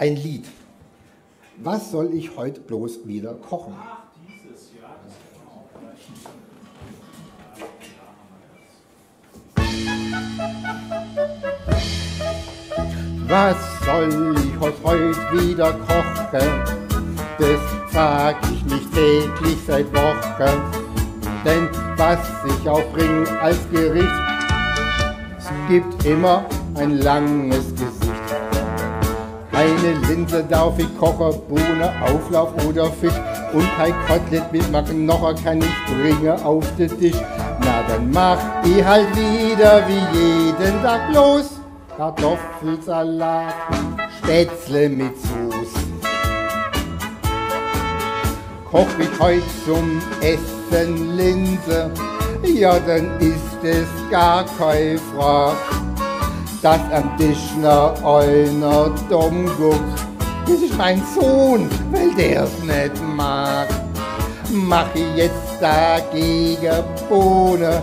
ein Lied. Was soll ich heute bloß wieder kochen? Was soll ich heute heut wieder kochen? Das frag ich mich täglich seit Wochen. Denn was ich auch bring als Gericht, es gibt immer ein langes Keine Linse darf ich kochen, Bohne, Auflauf oder Fisch. Und kein Kotelett mit Knocher kann ich bringen auf den Tisch. Na, dann mach ich halt wieder wie jeden Tag los. Kartoffelsalat, Spätzle mit Soße. Koch ich heut zum Essen Linse, ja, dann ist es gar kein Frage, dass am Tisch noch einer dumm guckt. Das ist mein Sohn, weil der's nicht mag. Mach ich jetzt dagegen Bohne,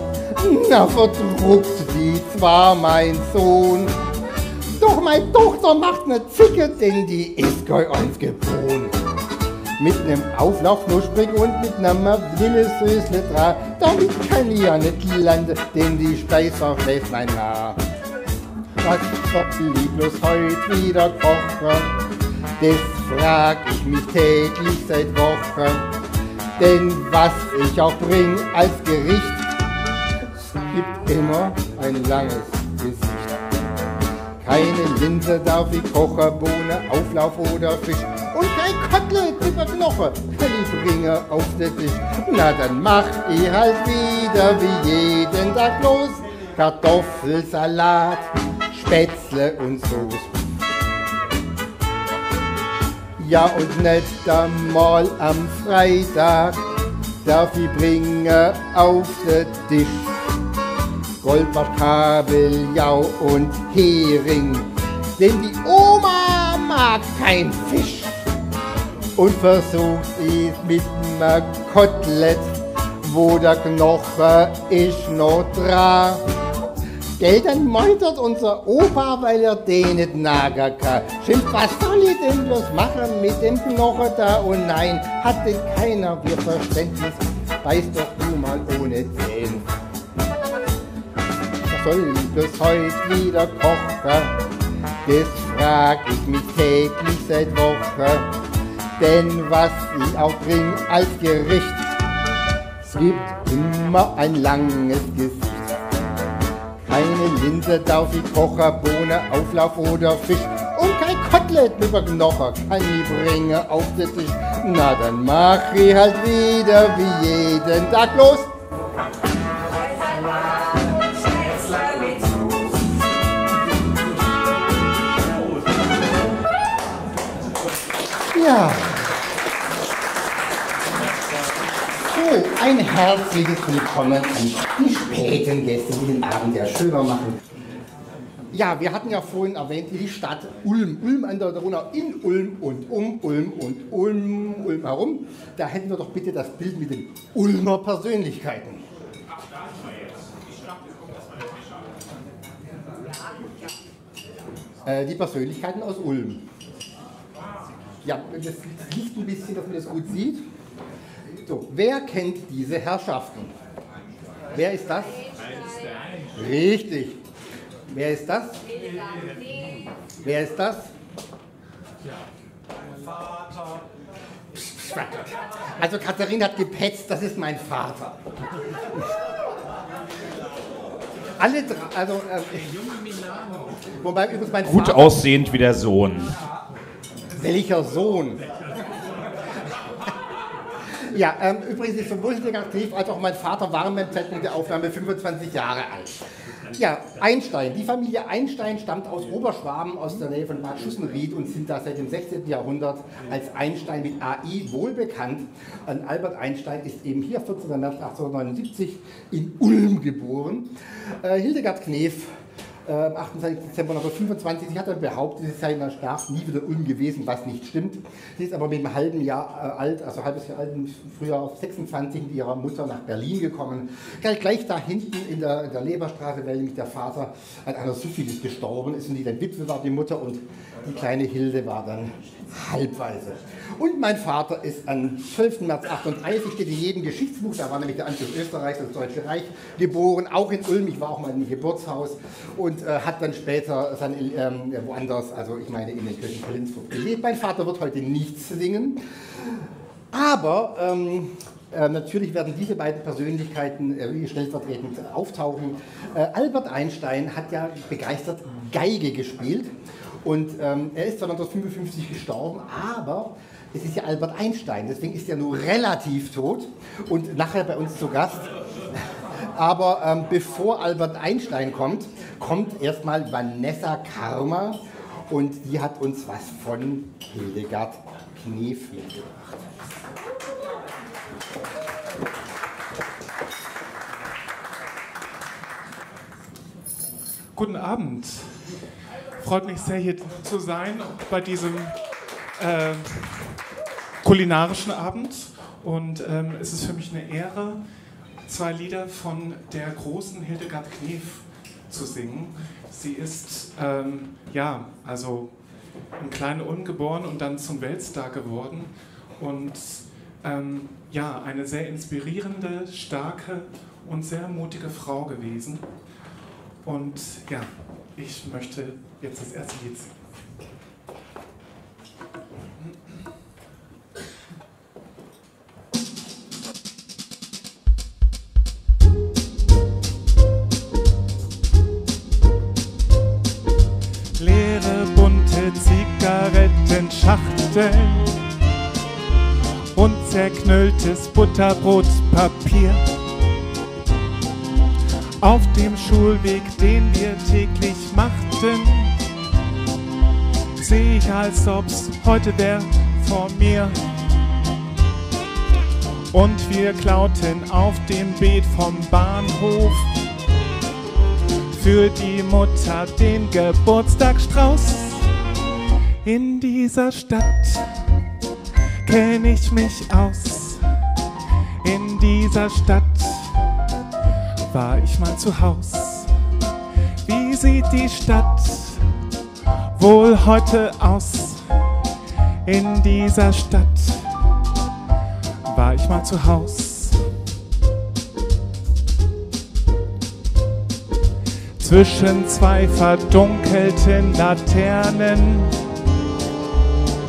na verdruckt die zwar mein Sohn, doch meine Tochter macht ne Zicke, denn die ist kein geboren. Mit nem Auflauf knusprig und mit nem Vanillesösle dran, damit kann ich ja nicht landen, denn die Speiser schläft mein Haar. Was ich bloß heut wieder kochen? Das frag ich mich täglich seit Wochen. Denn was ich auch bring als Gericht, gibt immer ein langes Gesicht. Keine Linse darf ich kochen, Bohne, Auflauf oder Fisch. Und kein Kotelett mit der Knoche kann ich bringen auf den Tisch. Na, dann mach ich halt wieder wie jeden Tag los. Kartoffelsalat, Spätzle und Soße. Ja, und nicht einmal am Freitag darf ich bringen auf den Tisch. Goldbart, Kabeljau und Hering, denn die Oma mag kein Fisch. Und versucht es mit einem Kotelett, wo der Knochen ist noch dran. Gell, dann meutert unser Opa, weil er den nicht nagen kann. Schimpft, was soll ich denn bloß machen mit dem Knochen da? Oh nein, hat denn keiner wir Verständnis? Beiß doch du mal ohne Zähne. Was soll ich bloß heut wieder kochen? Das frag ich mich täglich seit Wochen. Denn was ich auch bring als Gericht, es gibt immer ein langes Gesicht. Keine Linse darf ich kochen, Bohne, Auflauf oder Fisch. Und kein Kotelett mit der Knochen kann ich bringen auf den Tisch. Na, dann mach ich halt wieder wie jeden Tag los. Ja. So, ein herzliches Willkommen an die späten Gäste, die den Abend ja schöner machen. Ja, wir hatten ja vorhin erwähnt, die Stadt Ulm. Ulm an der Donau, in Ulm und um Ulm und Ulm, Ulm herum. Da hätten wir doch bitte das Bild mit den Ulmer Persönlichkeiten. Äh, die Persönlichkeiten aus Ulm. Ja, das liegt ein bisschen, dass man das gut sieht. So, wer kennt diese Herrschaften? Wer ist das? Richtig. Wer ist das? Wer ist das? Also Katharina hat gepetzt, das ist mein Vater. Alle drei, also äh, wobei übrigens mein Gut Vater, aussehend wie der Sohn. welcher Sohn? Ja, ähm, übrigens ist sowohl der aktiv als auch mein Vater waren beim Zeitpunkt der Aufnahme 25 Jahre alt. Ja, Einstein. Die Familie Einstein stammt aus Oberschwaben, aus der Nähe von Bad Schussenried und sind da seit dem 16. Jahrhundert als Einstein mit AI wohlbekannt. Und Albert Einstein ist eben hier 14. März 1879 in Ulm geboren. Äh, Hildegard Knef äh, am 28. Dezember 1925. Sie hat dann behauptet, sie sei in der Straße nie wieder Ulm gewesen, was nicht stimmt. Sie ist aber mit einem halben Jahr äh, alt, also halbes Jahr alt, früher auf 26 mit ihrer Mutter nach Berlin gekommen. Gleich, gleich da hinten in der, in der Leberstraße, weil nämlich der Vater an einer Syphilis gestorben ist und die dann Witwe war, die Mutter, und die kleine Hilde war dann halbweise. Und mein Vater ist am 12. März 38, steht in jedem Geschichtsbuch, da war nämlich der Anschluss Österreichs, das Deutsche Reich, geboren, auch in Ulm, ich war auch mal im Geburtshaus und äh, hat dann später sein, ähm, woanders, also ich meine in den Kirchen Linzburg gelebt. Mein Vater wird heute nichts singen, aber ähm, äh, natürlich werden diese beiden Persönlichkeiten äh, stellvertretend auftauchen. Äh, Albert Einstein hat ja begeistert Geige gespielt und ähm, er ist zwar 1955 gestorben, aber es ist ja Albert Einstein, deswegen ist er nur relativ tot und nachher bei uns zu Gast. Aber ähm, bevor Albert Einstein kommt, kommt erstmal Vanessa Karma und die hat uns was von Hildegard Knef mitgebracht. Guten Abend. Freut mich sehr, hier zu sein bei diesem äh, kulinarischen Abend. Und ähm, es ist für mich eine Ehre, zwei Lieder von der großen Hildegard Knef zu singen. Sie ist, ähm, ja, also im kleinen Ulm geboren und dann zum Weltstar geworden. Und ähm, ja, eine sehr inspirierende, starke und sehr mutige Frau gewesen. Und ja, ich möchte jetzt das erste Lied singen. Leere bunte Zigarettenschachteln und zerknülltes Butterbrotpapier. Auf dem Schulweg, den wir täglich machten, seh ich, als ob's heute wär vor mir. Und wir klauten auf dem Beet vom Bahnhof für die Mutter den Geburtstagsstrauß. In dieser Stadt kenn ich mich aus. In dieser Stadt war ich mal zu Haus. Wie sieht die Stadt wohl heute aus? In dieser Stadt war ich mal zu Haus. Zwischen zwei verdunkelten Laternen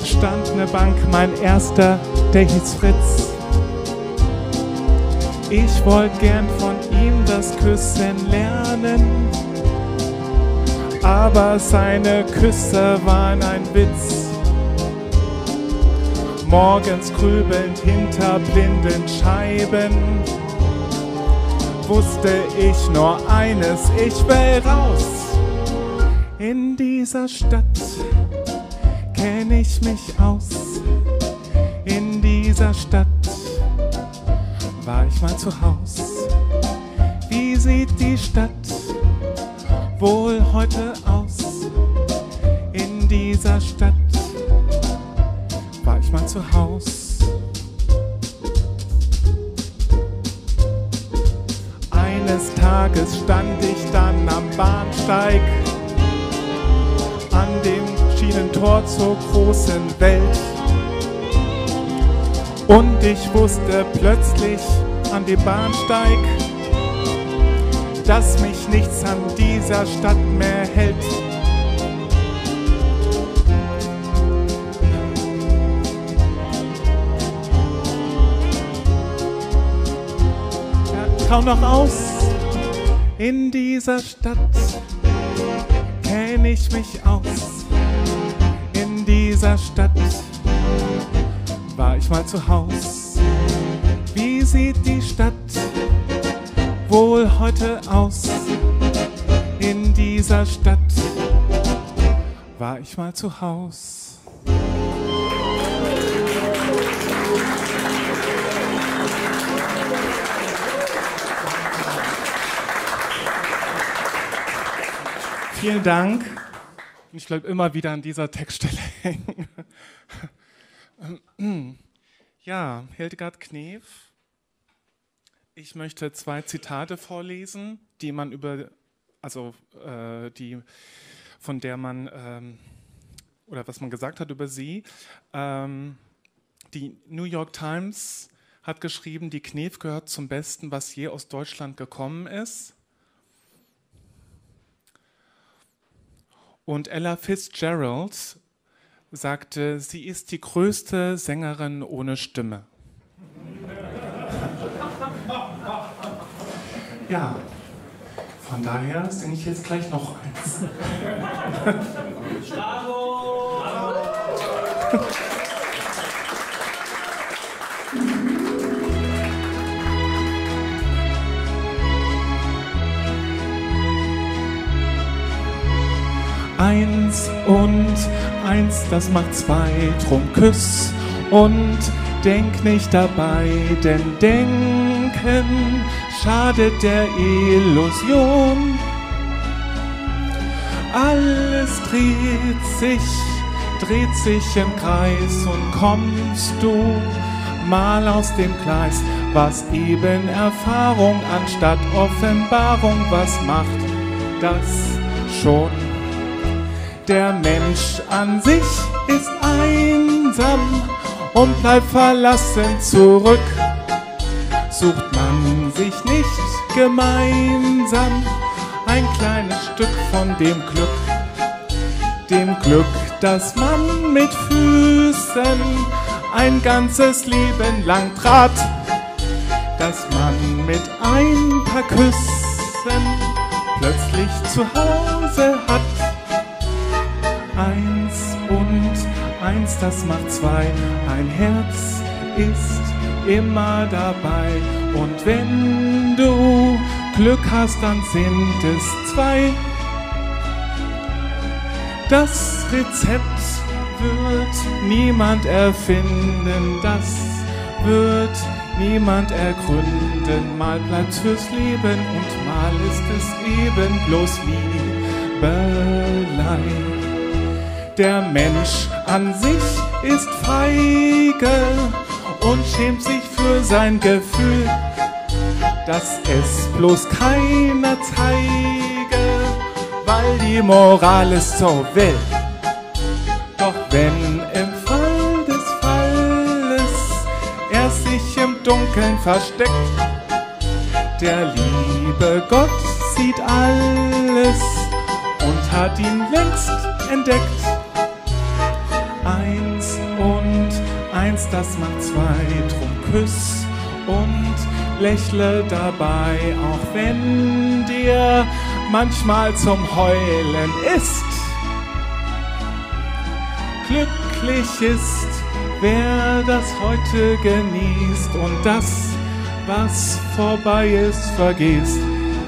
stand eine Bank, mein erster, der hieß Fritz. Ich wollte gern von ihm das Küssen lernen, aber seine Küsse waren ein Witz. Morgens grübelnd hinter blinden Scheiben wusste ich nur eines, ich will raus. In dieser Stadt kenn ich mich aus. In dieser Stadt war ich mal zu Haus. Wie sieht die Stadt wohl heute aus? In dieser Stadt war ich mal zu Haus. Eines Tages stand ich dann am Bahnsteig an dem Schienentor zur großen Welt. Und ich wusste plötzlich an dem Bahnsteig, dass mich nichts an dieser Stadt mehr hält. Kaum noch aus in dieser Stadt kenn ich mich aus. In dieser Stadt war ich mal zu Haus. Wie sieht die Stadt wohl heute aus? In dieser Stadt war ich mal zu Haus. Vielen Dank. Ich bleibe immer wieder an dieser Textstelle hängen. Ja, Hildegard Knef. Ich möchte zwei Zitate vorlesen, die man über, also äh, die, von der man ähm, oder was man gesagt hat über sie. Ähm, die New York Times hat geschrieben, die Knef gehört zum Besten, was je aus Deutschland gekommen ist. Und Ella Fitzgerald sagte, sie ist die größte Sängerin ohne Stimme. Ja, von daher singe ich jetzt gleich noch eins. Bravo! Eins und eins, das macht zwei, drum küss und denk nicht dabei, denn denken schadet der Illusion. Alles dreht sich, dreht sich im Kreis und kommst du mal aus dem Gleis, was eben Erfahrung anstatt Offenbarung, was macht das schon? Der Mensch an sich ist einsam und bleibt verlassen zurück. Sucht man sich nicht gemeinsam ein kleines Stück von dem Glück, dem Glück, das man mit Füßen ein ganzes Leben lang trat, dass man mit ein paar Küssen plötzlich zu Hause hat. Eins und eins, das macht zwei, ein Herz ist immer dabei. Und wenn du Glück hast, dann sind es zwei. Das Rezept wird niemand erfinden, das wird niemand ergründen. Mal bleibt's fürs Leben und mal ist es eben bloß Liebelei. Der Mensch an sich ist feige und schämt sich für sein Gefühl, dass es bloß keiner zeige, weil die Moral es so will. Doch wenn im Fall des Falles er sich im Dunkeln versteckt, der liebe Gott sieht alles und hat ihn längst entdeckt. Eins, das macht zwei, drum küss und lächle dabei, auch wenn dir manchmal zum Heulen ist. Glücklich ist, wer das heute genießt und das, was vorbei ist, vergisst.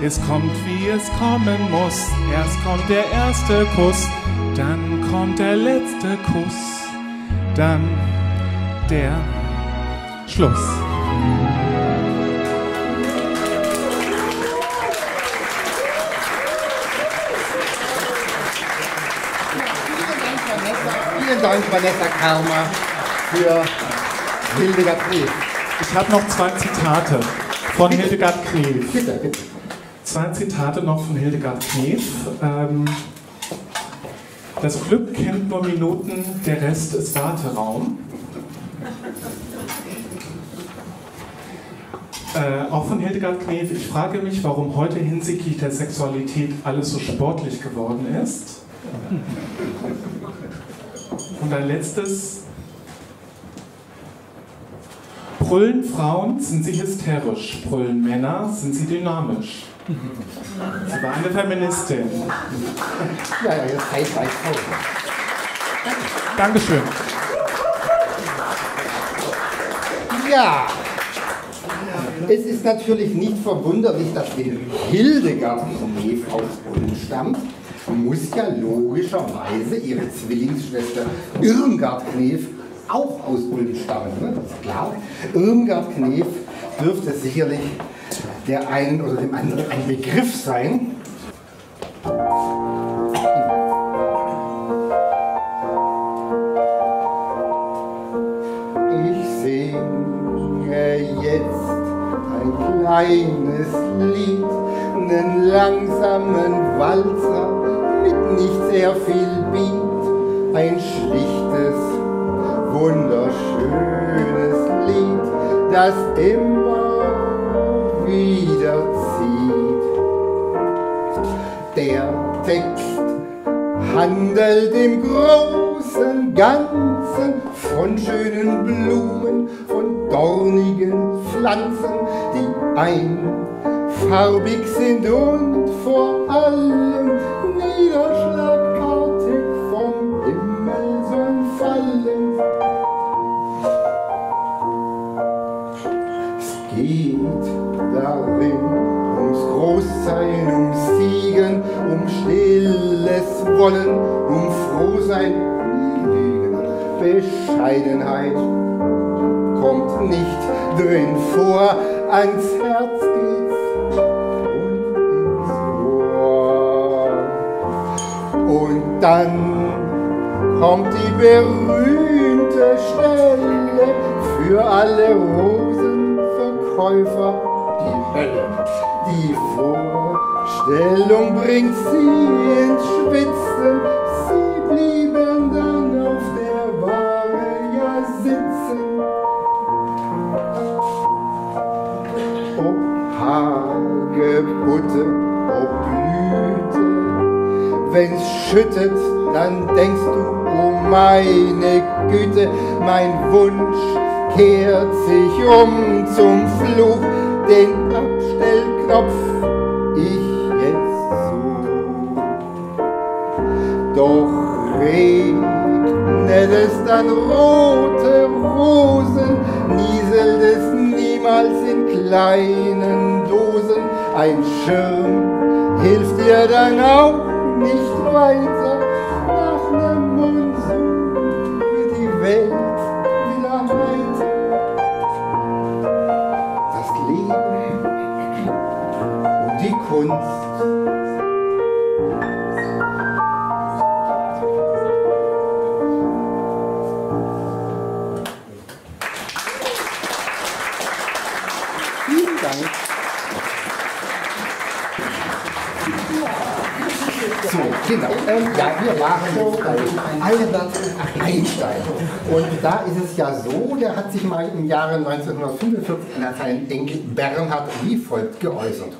Es kommt, wie es kommen muss. Erst kommt der erste Kuss, dann kommt der letzte Kuss, dann der Schluss. Vielen Dank, Vanessa Karma, für Hildegard Knef. Ich habe noch zwei Zitate von Hildegard Knef. Bitte, bitte. Zwei Zitate noch von Hildegard Knef. Ähm, das Glück kennt nur Minuten, der Rest ist Warteraum. Äh, auch von Hildegard Knef. Ich frage mich, warum heute hinsichtlich der Sexualität alles so sportlich geworden ist. Und ein letztes. Brüllen Frauen, sind sie hysterisch. Brüllen Männer, sind sie dynamisch. Sie war eine Feministin. Ja, ja, jetzt Zeit bei Frau. Dankeschön. Ja, es ist natürlich nicht verwunderlich, dass Hildegard Knef aus Ulm stammt, muss ja logischerweise ihre Zwillingsschwester Irmgard Knef auch aus Ulm stammen. Ne? Das ist klar. Irmgard Knef dürfte sicherlich der einen oder dem anderen ein Begriff sein. Walzer mit nicht sehr viel Beat, ein schlichtes, wunderschönes Lied, das immer wieder zieht. Der Text handelt im großen Ganzen von schönen Blumen, von dornigen Pflanzen, die einfarbig sind und vor allem niederschlagartig vom Himmel sollen fallen. Es geht darin ums Großsein, ums Siegen, um stilles Wollen, um Frohsein, Lügen, Bescheidenheit kommt nicht drin vor, ans Herz dann kommt die berühmte Stelle für alle Rosenverkäufer, die Hölle. Die Vorstellung bringt sie ins Schwitzen, sie blieben dann auf der Ware ja sitzen. Ob Hagebutte, ob Blüte, wenn's schüttet, dann denkst du, oh meine Güte, mein Wunsch kehrt sich um zum Fluch, den Abstellknopf ich jetzt such. Doch regnet es dann rote Rosen, nieselt es niemals in kleinen Dosen, ein Schirm hilft dir dann auch nicht weiter, nach nem Monsun wird die Welt wieder heiter. Das Leben und die Kunst Vielen Dank. So, genau. Ähm, ja, wir waren bei Albert Einstein. Und da ist es ja so, der hat sich mal im Jahre 1945 an seinen Enkel Bernhard wie folgt geäußert.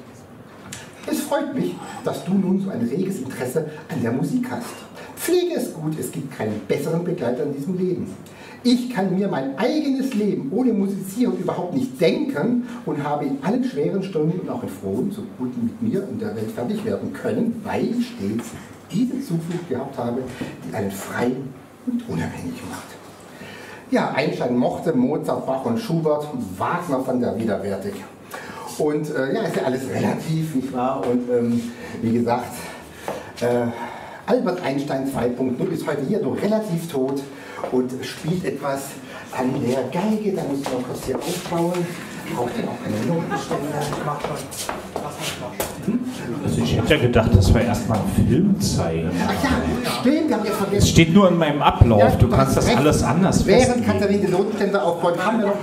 Es freut mich, dass du nun so ein reges Interesse an der Musik hast. Pflege es gut, es gibt keinen besseren Begleiter in diesem Leben. Ich kann mir mein eigenes Leben ohne Musizieren überhaupt nicht denken und habe in allen schweren Stunden und auch in frohen so gut mit mir in der Welt fertig werden können, weil ich stets diese Zuflucht gehabt habe, die einen frei und unabhängig macht. Ja, Einstein mochte Mozart, Bach und Schubert, Wagner fand er widerwärtig. Und äh, ja, ist ja alles relativ, nicht wahr? Und ähm, wie gesagt, äh, Albert Einstein 2.0 ist heute hier nur relativ tot und spielt etwas an der Geige. Da muss man kurz hier aufbauen. Braucht ja auch eine Notenständer. Also ich hätte ja gedacht, dass wir erstmal einen Film zeigen. Ach ja, stimmt, wir haben ja Es vergessen. steht nur in meinem Ablauf. Ja, Du kannst das recht. alles anders Während festlegen. Katharina den Notenständer aufbaut, haben wir noch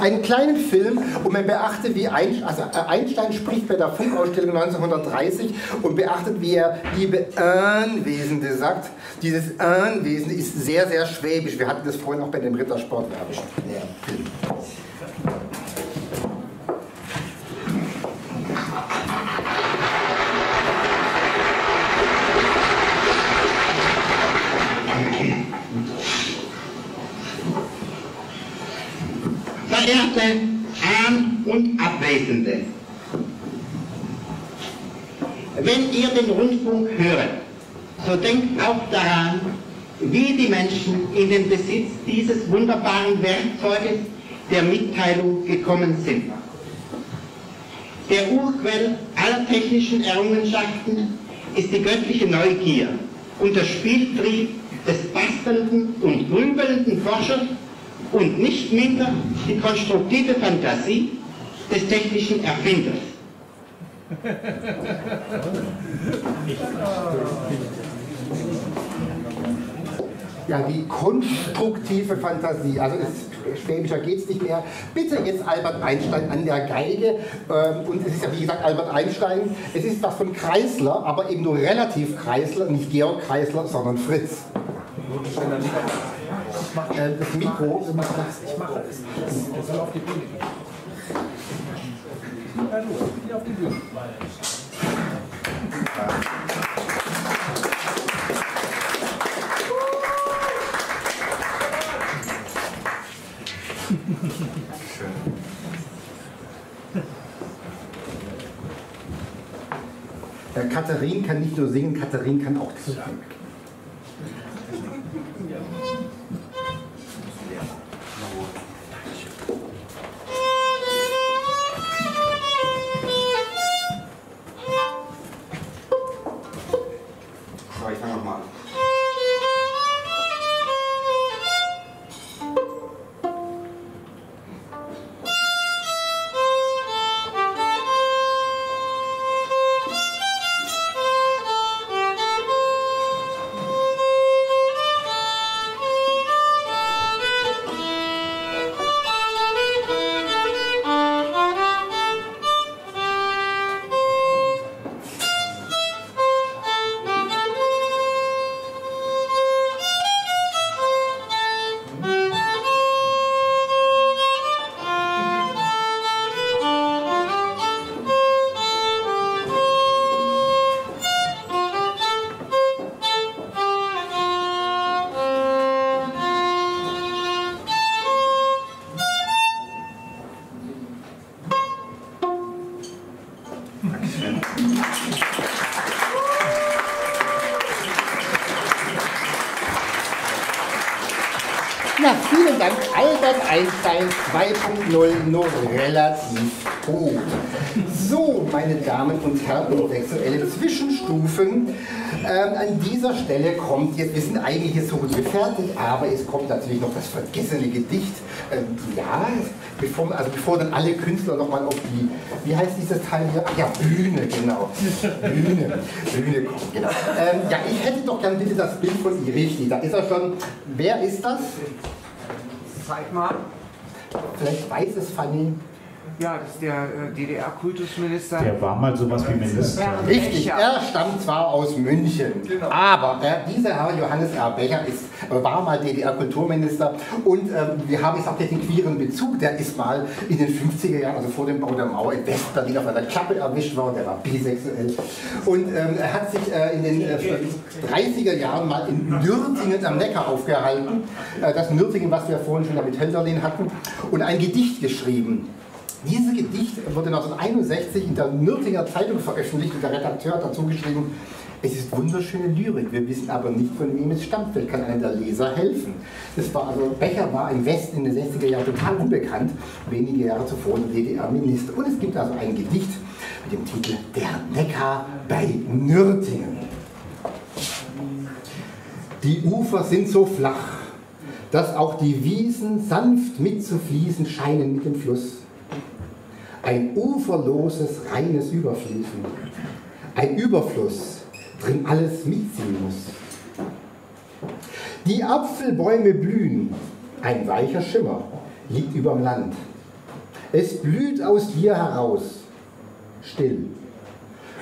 einen kleinen Film und man beachtet, wie Einstein, also äh, Einstein spricht bei der Funkausstellung 1930 und beachtet, wie er liebe Anwesende sagt. Dieses Anwesende ist sehr, sehr schwäbisch. Wir hatten das vorhin auch bei dem Rittersport. Ja, Film. Verehrte An- und Abwesende, wenn ihr den Rundfunk hört, so denkt auch daran, wie die Menschen in den Besitz dieses wunderbaren Werkzeuges der Mitteilung gekommen sind. Der Urquell aller technischen Errungenschaften ist die göttliche Neugier und der Spieltrieb des bastelnden und grübelnden Forschers und nicht minder die konstruktive Fantasie des technischen Erfinders. Ja, die konstruktive Fantasie. Also es schwäbischer geht's nicht mehr. Bitte jetzt Albert Einstein an der Geige. Ähm, und es ist ja wie gesagt Albert Einstein. Es ist was von Kreisler, aber eben nur relativ Kreisler, nicht Georg Kreisler, sondern Fritz. Äh, das Mikro. Ich mache es. Das soll auf die Bühne gehen. Ja, du, ich bin auf die Bühne. Äh, Katharin kann nicht nur singen, Katharin kann auch zuhören. Einstein 2.0 nur relativ gut. So, meine Damen und Herren sexuelle Zwischenstufen. Ähm, an dieser Stelle kommt jetzt, wir sind eigentlich jetzt so gut wie fertig, aber es kommt natürlich noch das vergessene Gedicht. Ähm, ja, bevor, also bevor dann alle Künstler nochmal auf die, wie heißt dieses Teil hier? Ach ja, Bühne, genau. Bühne, Bühne kommen, genau. Ähm, ja, ich hätte doch gern bitte das Bild von ihr, richtig, da ist er schon. Wer ist das? Zeig mal. Vielleicht weiß es Fanny. Ja, das ist der äh, DDR-Kultusminister. Der war mal sowas wie Minister. Richtig, er stammt zwar aus München, aber äh, dieser Herr Johannes R. Becher ist, äh, war mal DDR-Kulturminister und ähm, wir haben jetzt auch den queeren Bezug, der ist mal in den 50er Jahren, also vor dem Bau der Mauer in Westberlin auf einer Klappe erwischt worden, der war bisexuell und ähm, er hat sich äh, in den äh, 30er Jahren mal in Nürtingen am Neckar aufgehalten, äh, das Nürtingen, was wir vorhin schon da mit Hölderlin hatten, und ein Gedicht geschrieben. Dieses Gedicht wurde 1961 in der Nürtinger Zeitung veröffentlicht und der Redakteur hat dazu geschrieben, es ist wunderschöne Lyrik, wir wissen aber nicht, von wem es stammt. Vielleicht kann einer der Leser helfen. Das war also, Becher war im Westen in den 60er Jahren total unbekannt, wenige Jahre zuvor der DDR-Minister. Und es gibt also ein Gedicht mit dem Titel Der Neckar bei Nürtingen. Die Ufer sind so flach, dass auch die Wiesen sanft mitzufließen scheinen mit dem Fluss ein uferloses, reines Überfließen. Ein Überfluss, drin alles mitziehen muss. Die Apfelbäume blühen, ein weicher Schimmer liegt überm Land. Es blüht aus dir heraus, still.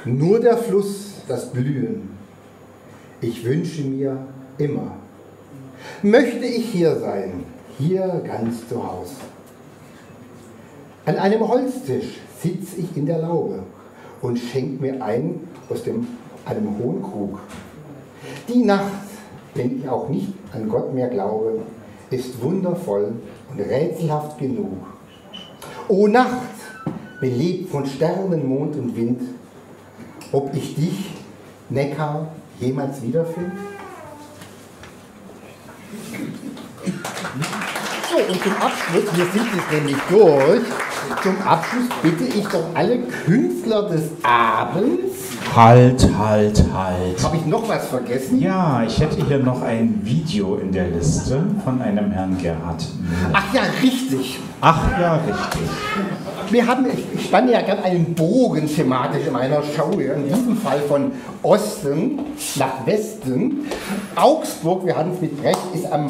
Nur der Fluss, das Blühen. Ich wünsche mir immer, möchte ich hier sein, hier ganz zu Hause. An einem Holztisch sitz ich in der Laube und schenk mir ein aus dem, einem hohen Krug. Die Nacht, wenn ich auch nicht an Gott mehr glaube, ist wundervoll und rätselhaft genug. O Nacht, belebt von Sternen, Mond und Wind, ob ich dich, Neckar, jemals wiederfind? So, und zum Abschluss, wir sind jetzt nämlich durch, zum Abschluss bitte ich doch alle Künstler des Abends. Halt, halt, halt. Habe ich noch was vergessen? Ja, ich hätte hier noch ein Video in der Liste von einem Herrn Gerhard. Ach ja, richtig. Ach ja, richtig. Wir haben, ich, spanne ja gerne einen Bogen thematisch in meiner Show, ja, in diesem Fall von Osten nach Westen. Augsburg, wir hatten es mit Brecht, ist am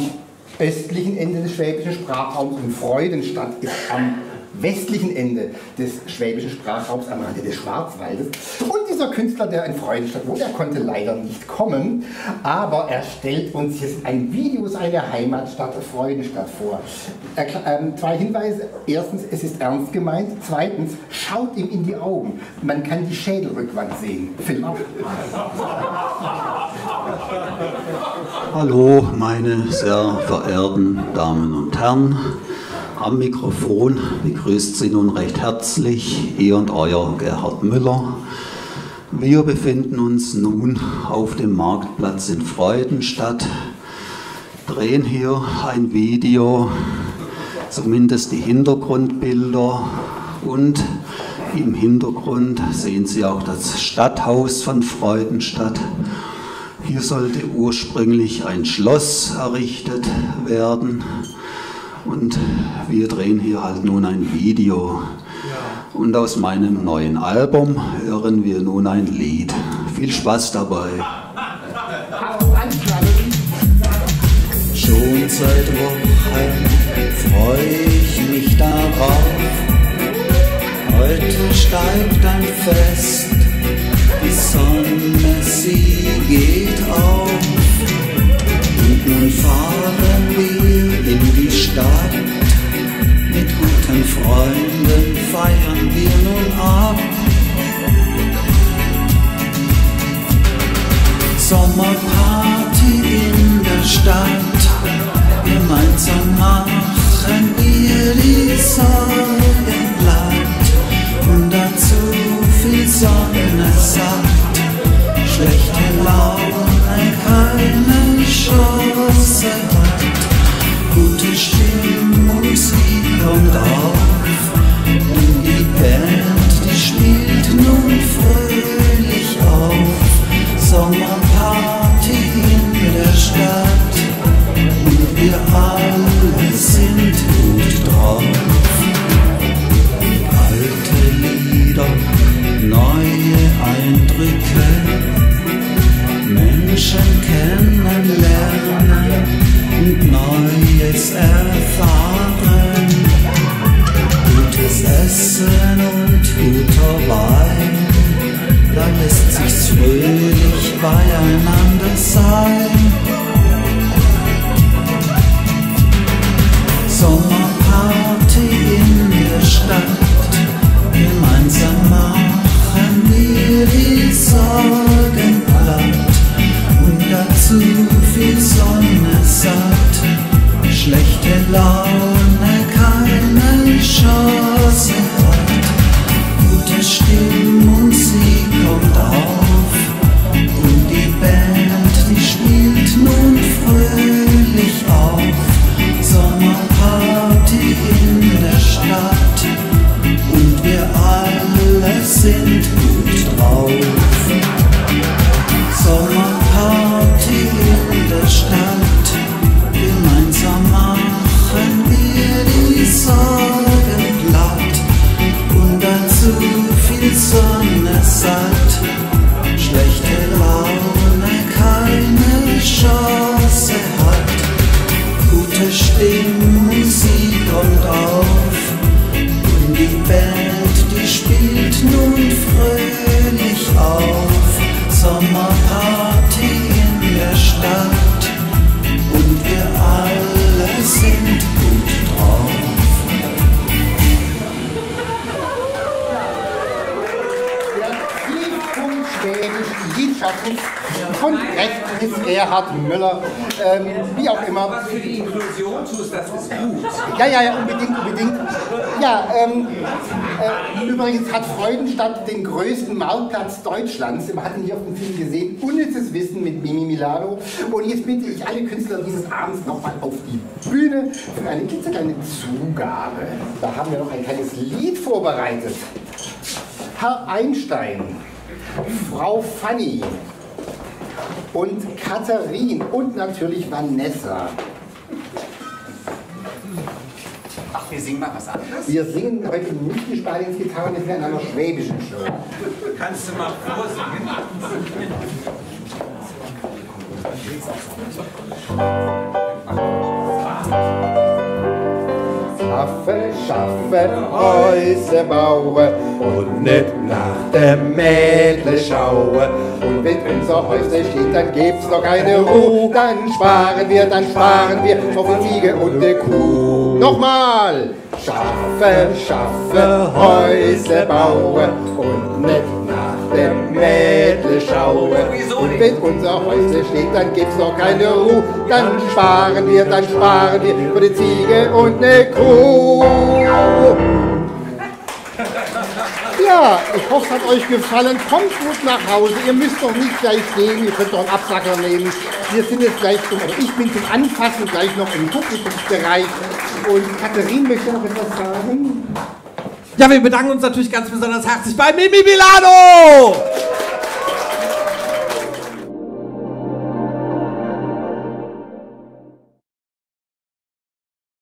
östlichen Ende des schwäbischen Sprachraums und Freudenstadt ist am westlichen Ende des schwäbischen Sprachraums am Rande des Schwarzwaldes. Und dieser Künstler, der in Freudenstadt wohnt, er konnte leider nicht kommen, aber er stellt uns jetzt ein Video seiner Heimatstadt Freudenstadt vor. Er, ähm, zwei Hinweise. Erstens, es ist ernst gemeint. Zweitens, schaut ihm in die Augen. Man kann die Schädelrückwand sehen. Hallo, meine sehr verehrten Damen und Herren. Am Mikrofon begrüßt Sie nun recht herzlich Ihr und Euer Gerhard Müller. Wir befinden uns nun auf dem Marktplatz in Freudenstadt, drehen hier ein Video, zumindest die Hintergrundbilder und im Hintergrund sehen Sie auch das Stadthaus von Freudenstadt. Hier sollte ursprünglich ein Schloss errichtet werden. Und wir drehen hier halt nun ein Video. Und aus meinem neuen Album hören wir nun ein Lied. Viel Spaß dabei. Schon seit Wochen freue ich mich darauf. Heute steigt ein Fest, die Sonne, sie geht Stadt. Gemeinsam machen wir die Sorgen platt. Und dazu viel Sonne satt. Schlechte Laune, keine Chance hat. Gute Stimmung, sie kommt auf. Und die Band, die spielt nun fröhlich auf. Sommerparty in der Stadt. Wir alle sind gut drauf. Alte Lieder, neue Eindrücke. Menschen kennenlernen und Neues erfahren. Gutes Essen und guter Wein, da lässt sich's fröhlich beieinander sein. Laune, keine Chance Tiefpunkt Schwäbisch Liedschaffens von Rechtnis Gerhard Müller, ähm, wie auch immer. Was für die Inklusion tust, das ist gut. Ja, ja, ja, unbedingt, unbedingt. Ja, ähm, äh, übrigens hat Freudenstadt den größten Marktplatz Deutschlands. Man hat ihn hier auf dem Film gesehen. Unnützes Wissen mit Mimi Milano. Und jetzt bitte ich alle Künstler dieses Abends nochmal auf die Bühne für eine klitzekleine Zugabe. Da haben wir noch ein kleines Lied vorbereitet. Herr Einstein, Frau Fanny und Katharin und natürlich Vanessa. Ach, wir singen mal was anderes? Wir singen heute nicht die Spaniens-Gitarre, wir sind in einer schwäbischen Show. Kannst du mal vorsingen? Ach, Schaffe, schaffe, Häuser bauen und nicht nach der Mädle schauen. Und wenn unser Häuser steht, dann gibt's noch keine Ruhe. Dann sparen wir, dann sparen wir auf die Ziege und die Kuh. Nochmal! Schaffe, schaffe, Häuser bauen und nicht dem Mädle schauen. Und wenn unser Häuser steht, dann gibt's noch keine Ruhe. Dann sparen wir, dann sparen wir für die Ziege und ne Kuh. Ja, ich hoffe, es hat euch gefallen. Kommt gut nach Hause. Ihr müsst doch nicht gleich gehen. Ihr könnt doch einen Absacker nehmen. Wir sind jetzt gleich zum, oder ich bin zum Anfassen gleich noch im Publikumsbereich. Und Katharin möchte noch etwas sagen. Ja, wir bedanken uns natürlich ganz besonders herzlich bei Mimi Milano!